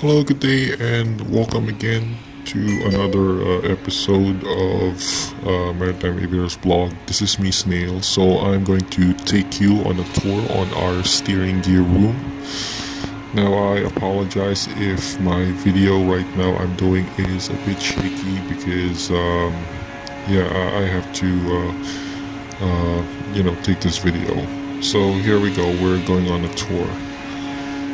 Hello, good day, and welcome again to another uh, episode of uh, Maritime Aviators blog. This is me, Snail. So I'm going to take you on a tour on our steering gear room. Now I apologize if my video right now I'm doing is a bit shaky because um, yeah I have to uh, uh, you know take this video. So here we go. We're going on a tour.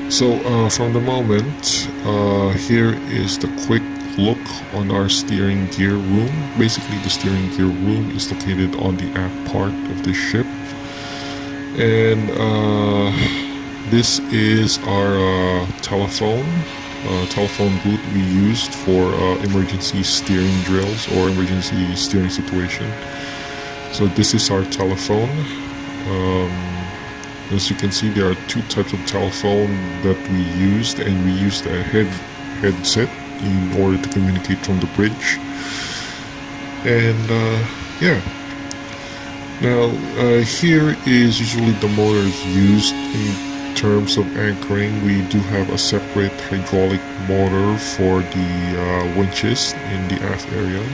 So uh, from the moment, uh, here is the quick look on our steering gear room. Basically, the steering gear room is located on the aft part of the ship, and uh, this is our uh, telephone. Uh, telephone booth we used for uh, emergency steering drills or emergency steering situation. So this is our telephone. Um, as you can see, there are two types of telephone that we used, and we used a head headset in order to communicate from the bridge. And uh, yeah. Now uh, here is usually the motors used in terms of anchoring. We do have a separate hydraulic motor for the uh, winches in the aft area.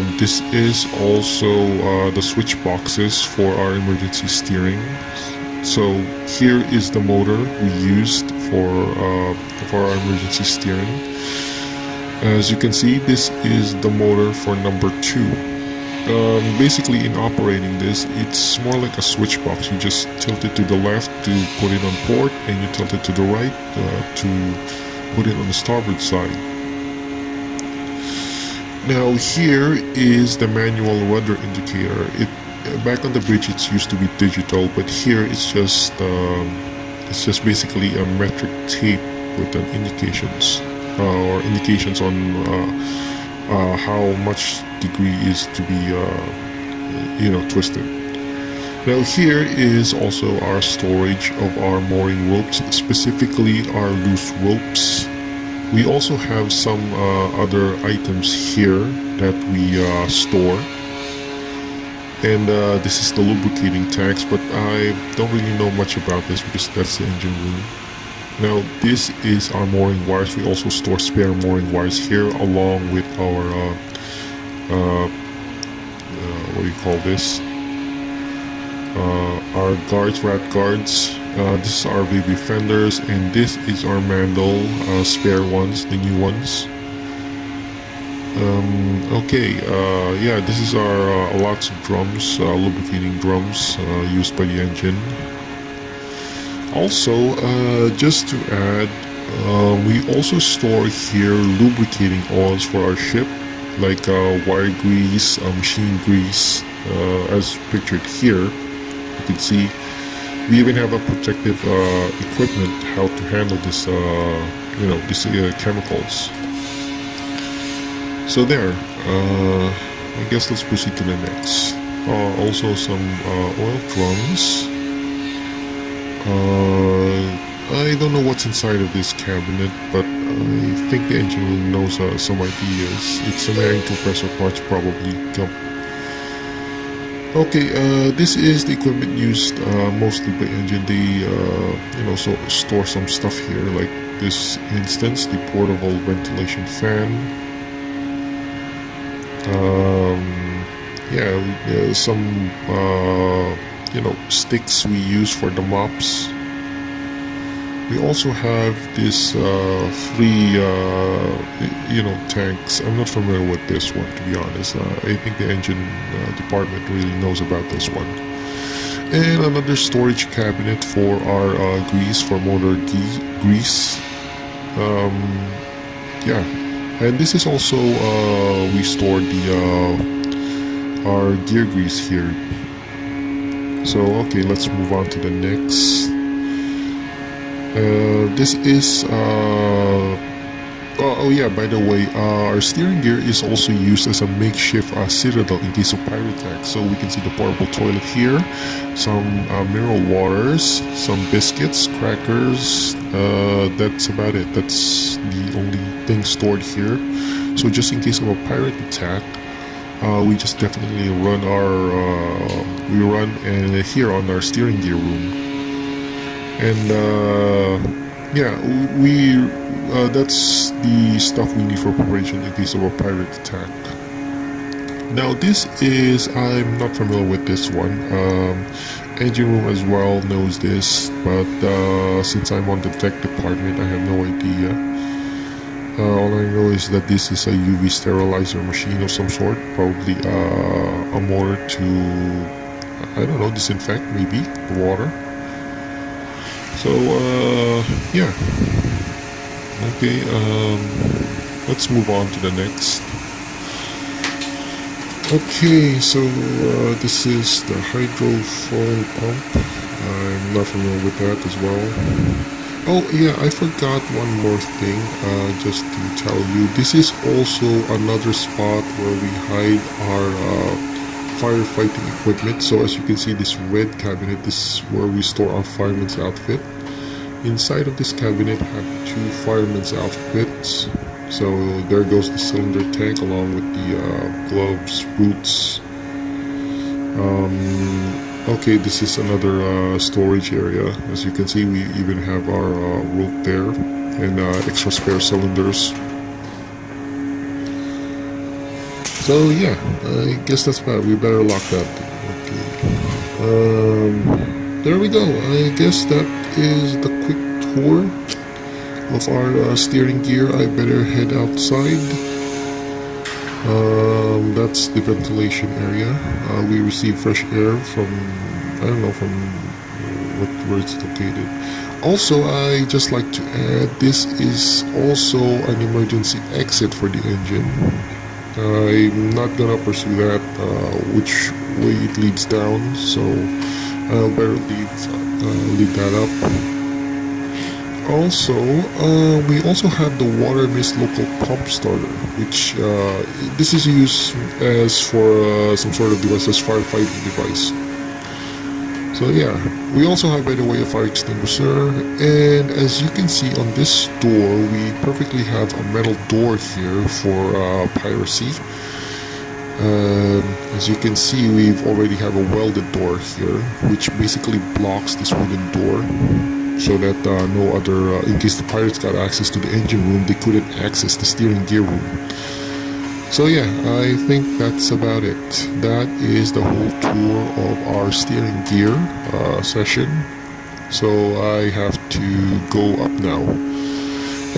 Um, this is also uh, the switch boxes for our emergency steering. So here is the motor we used for uh, for our emergency steering. As you can see, this is the motor for number two. Um, basically, in operating this, it's more like a switch box. You just tilt it to the left to put it on port, and you tilt it to the right uh, to put it on the starboard side. Now here is the manual rudder indicator. It back on the bridge it's used to be digital, but here it's just um, it's just basically a metric tape with an indications uh, or indications on uh, uh, how much degree is to be uh, you know twisted. Now here is also our storage of our mooring ropes, specifically our loose ropes we also have some uh, other items here that we uh, store. And uh, this is the lubricating tanks, but I don't really know much about this because that's the engine room. Now this is our mooring wires. We also store spare mooring wires here along with our, uh, uh, uh, what do you call this? our guards, rat guards, uh, this is our baby fenders and this is our mandel uh, spare ones the new ones. Um, okay uh, yeah this is our uh, lots of drums uh, lubricating drums uh, used by the engine. Also just to add we also store here lubricating oils for our ship like wire grease machine grease as pictured here. You can see we even have a protective uh, equipment how to handle this uh, you know these uh, chemicals. So there uh, I guess let's proceed to the next. Uh, also some uh, oil drums I don't know what's inside of this cabinet but I think the engine room knows some ideas. It's a marine compressor parts probably Okay, uh, this is the equipment used uh, mostly by engine. They, uh, you know, so store some stuff here, like this instance, the portable ventilation fan. Um, yeah, some, uh, you know, sticks we use for the mops. We also have this uh, free, uh, you know, tanks. I'm not familiar with this one, to be honest. Uh, I think the engine uh, department really knows about this one. And another storage cabinet for our uh, grease, for motor grease. Um, yeah, and this is also uh, we store the our gear grease here. So okay, let's move on to the next. Uh, this is uh, oh, oh, yeah by the way uh, our steering gear is also used as a makeshift uh, citadel in case of pirate attack so we can see the portable toilet here some uh, mineral waters some biscuits crackers uh, that's about it. That's the only thing stored here. So just in case of a pirate attack we just definitely run our we run here on our steering gear room and uh, yeah, we uh, that's the stuff we need for preparation in case of a pirate attack. Now this is I'm not familiar with this one. Um, engine room as well knows this, but uh, since I'm on the deck department, I have no idea. Uh, all I know is that this is a UV sterilizer machine of some sort, probably uh, a motor to, I don't know, disinfect maybe the water. So uh, yeah, okay. Um, let's move on to the next. Okay, so uh, this is the hydrophore pump. I'm not familiar with that as well. Oh yeah, I forgot one more thing, uh, just to tell you. This is also another spot where we hide our uh, firefighting equipment. So as you can see, this red cabinet, this is where we store our fireman's outfit. Inside of this cabinet have two fireman's outfits so there goes the cylinder tank along with the uh, gloves, boots. Um, okay, this is another uh, storage area. As you can see, we even have our uh, rope there and uh, extra spare cylinders. So yeah, I guess that's bad. We better lock up. Okay. Um, there we go. I guess that is the quick tour of our uh, steering gear, I better head outside. Um, that's the ventilation area. Uh, we receive fresh air from, I don't know, from what, where it's located. Also, I just like to add, this is also an emergency exit for the engine. I'm not gonna pursue that, uh, which way it leads down, so I'll better leave, uh, leave that up also, uh, we also have the water mist local pump starter, which uh, this is used as for uh, some sort of device, as firefighting device. So yeah, we also have by the way a fire extinguisher, and as you can see on this door, we perfectly have a metal door here for uh, piracy. Um, as you can see, we've already have a welded door here, which basically blocks this wooden door so that uh, no other, uh, in case the pirates got access to the engine room, they couldn't access the steering gear room. So yeah, I think that's about it. That is the whole tour of our steering gear uh, session. So I have to go up now.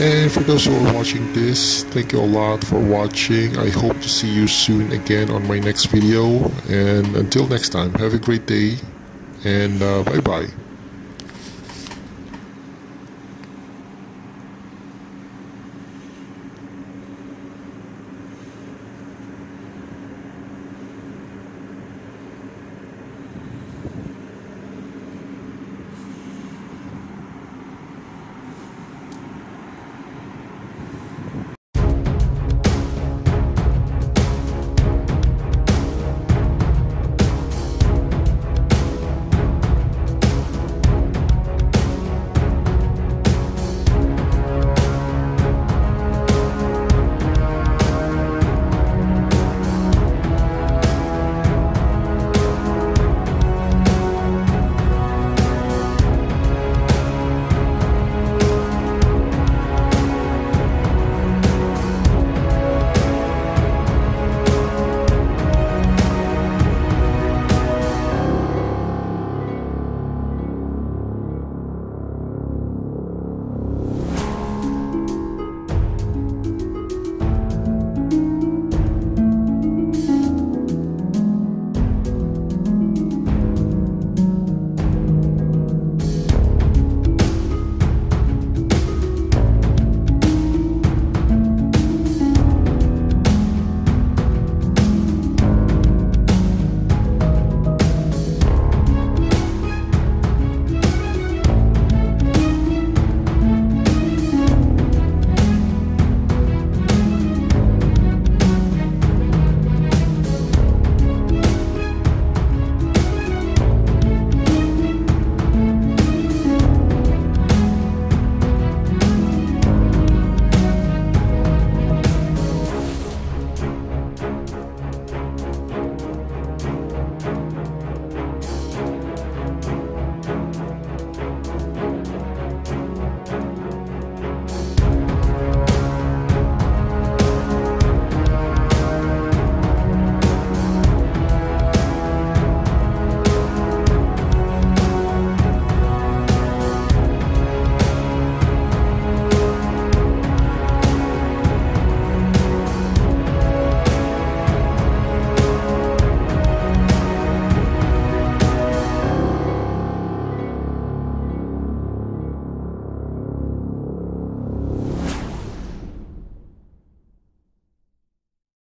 And for those who are watching this, thank you a lot for watching. I hope to see you soon again on my next video. And until next time, have a great day and uh, bye bye.